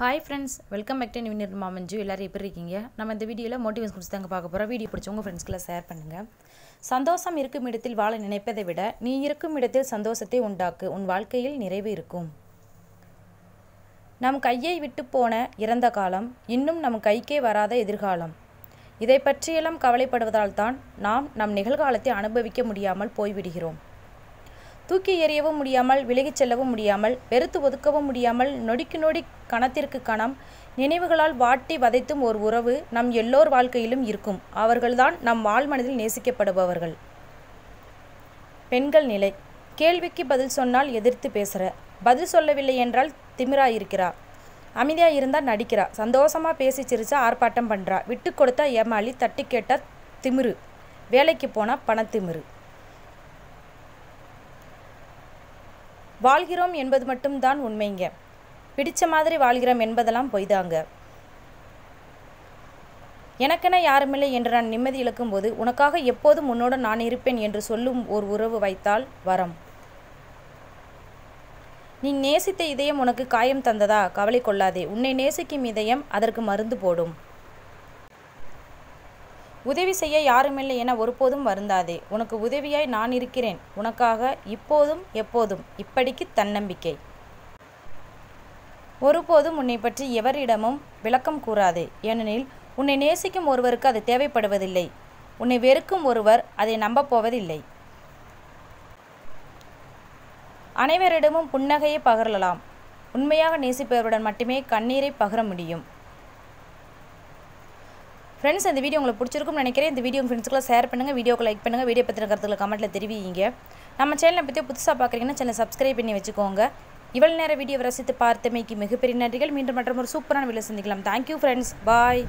Hi friends welcome back to நிவினர் மாமஞ்சு எல்லோரும் எப்படி இருக்கீங்க? நம்ம இந்த வீடியோவில் மோட்டிவேஷன் குறித்து தாங்க பார்க்க போகிறோம் வீடியோ பிடிச்சவங்க ஃப்ரெண்ட்ஸ்களை ஷேர் பண்ணுங்கள் சந்தோஷம் இருக்கும் இடத்தில் வாழ நினைப்பதை விட நீ இருக்கும் இடத்தில் சந்தோஷத்தை உண்டாக்கு. உன் வாழ்க்கையில் நிறைவு இருக்கும். நம் கையை விட்டு போன இறந்த காலம் இன்னும் நம் கைக்கே வராத எதிர்காலம். இதை பற்றியெல்லாம் கவலைப்படுவதால் தான் நாம் நம் நிகழ்காலத்தை அனுபவிக்க முடியாமல் போய்விடுகிறோம். தூக்கி எறியவும் முடியாமல் விலகிச் செல்லவும் முடியாமல் வெறுத்து ஒதுக்கவும் முடியாமல் நொடிக்கு நொடி கணத்திற்கு கணம் நினைவுகளால் வாட்டி வதைத்தும் ஒரு உறவு நம் எல்லோர் வாழ்க்கையிலும் இருக்கும். அவர்கள்தான் நம் வாழ்மனதில் நேசிக்கப்படுபவர்கள். பெண்கள் நிலை. கேள்விக்கு பதில் சொன்னால் எதிர்த்து பேசுகிற பதில் சொல்லவில்லை என்றால் திமிரா இருக்கிறா அமைதியாக இருந்தால் நடிக்கிறா. சந்தோஷமாக பேசி சிரிச்சா ஆர்ப்பாட்டம் பண்ணுறா விட்டு கொடுத்தா ஏமாளி தட்டி கேட்டால் திமிரு. வேலைக்கு போனால் பணத்திமிரு. வாழ்கிறோம் என்பது மட்டும்தான் உண்மைங்க. பிடிச்ச மாதிரி வாழ்கிறோம் என்பதெல்லாம் பொய்தாங்க. எனக்கென யாருமில்லை என்று நான் நிம்மதி இழக்கும்போது உனக்காக எப்போதும் உன்னோட நான் இருப்பேன் என்று சொல்லும் ஒரு உறவு வைத்தால் வரம். நீ நேசித்த இதயம் உனக்கு காயம் தந்ததா? கவலை கொள்ளாதே. உன்னை நேசிக்கும் இதயம் அதற்கு மருந்து போடும். உதவி செய்ய யாருமில்லை என ஒருபோதும் வருந்தாதே. உனக்கு உதவியாய் நான் இருக்கிறேன். உனக்காக இப்போதும் எப்போதும் இப்படிக்கு தன்னம்பிக்கை. ஒருபோதும் உன்னை பற்றி எவரிடமும் விளக்கம் கூறாதே. ஏனெனில் உன்னை நேசிக்கும் ஒருவருக்கு அது தேவைப்படுவதில்லை. உன்னை வெறுக்கும் ஒருவர் அதை நம்பப் போவதில்லை அனைவரிடமும் புன்னகையை பகரலாம். உண்மையாக நேசிப்பவருடன் மட்டுமே கண்ணீரை பகர முடியும். ஃப்ரெண்ட்ஸ் இந்த வீடியோ உங்களுக்கு பிடிச்சிருக்கும்னு நினைக்கிறேன். இந்த வீடியோ ஃப்ரெண்ட்ஸ்க்குலாம் ஷேர் பண்ணுங்கள் வீடியோக்கு லைக் பண்ணுங்கள் வீடியோ பற்றின கருத்துக்களை கமெண்ட்டில் தெரிவிங்க நம்ம சேனலை பற்றி புதுசாக பார்க்குறீங்கன்னா சேனல் சப்ஸ்கிரைப் பண்ணி வச்சுக்கோங்க. இவ்வளோ நேரம் வீடியோ ரசித்து பார்த்தமைக்கு மிகப்பெரிய நன்றிகள். மீண்டும் மற்றும் ஒரு சூப்பரான வீடியோ சந்திக்கலாம். Thank you friends bye